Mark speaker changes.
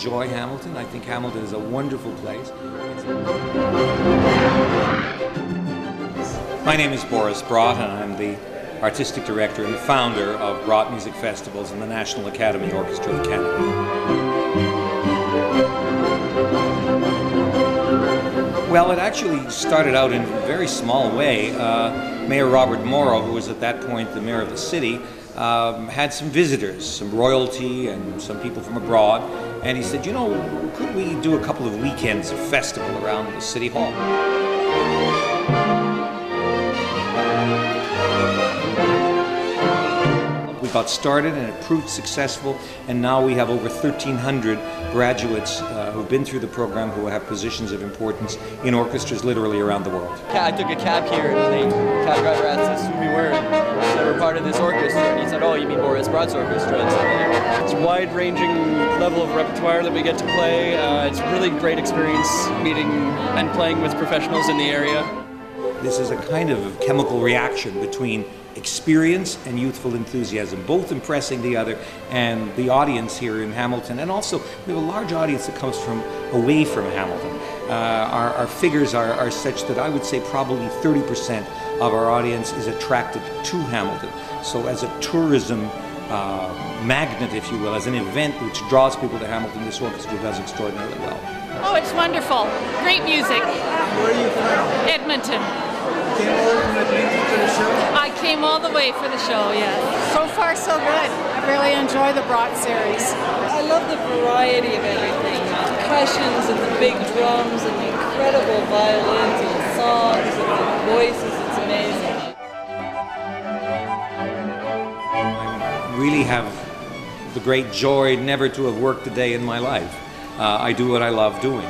Speaker 1: enjoy Hamilton. I think Hamilton is a wonderful place. My name is Boris Brott, and I'm the artistic director and founder of Brott Music Festivals and the National Academy Orchestra of Canada. Well, it actually started out in a very small way. Uh, mayor Robert Morrow, who was at that point the mayor of the city, um, had some visitors, some royalty and some people from abroad, and he said, you know, could we do a couple of weekends of festival around the city hall? Got started and it proved successful, and now we have over 1,300 graduates uh, who've been through the program who have positions of importance in orchestras literally around the world.
Speaker 2: I took a cab here, and the cab driver asked us who we were, and we were part of this orchestra, and he said, oh, you mean Boris Brott's orchestra? And it's a wide-ranging level of repertoire that we get to play. Uh, it's a really great experience meeting and playing with professionals in the area.
Speaker 1: This is a kind of chemical reaction between experience and youthful enthusiasm, both impressing the other and the audience here in Hamilton. And also, we have a large audience that comes from away from Hamilton. Uh, our, our, figures are, are such that I would say probably 30% of our audience is attracted to Hamilton. So, as a tourism uh, magnet, if you will, as an event which draws people to Hamilton, this orchestra does extraordinarily well.
Speaker 3: Oh, it's wonderful. Great music.
Speaker 4: Where are you from?
Speaker 3: Edmonton
Speaker 4: came all from Edmonton for the show?
Speaker 3: I came all the way for the show, yeah.
Speaker 5: So far, so good. I really enjoy the Brott series.
Speaker 6: I love the variety of everything. The percussions and the big drums and the incredible violins and the songs and the voices. It's amazing.
Speaker 1: I really have the great joy never to have worked a day in my life. Uh, I do what I love doing.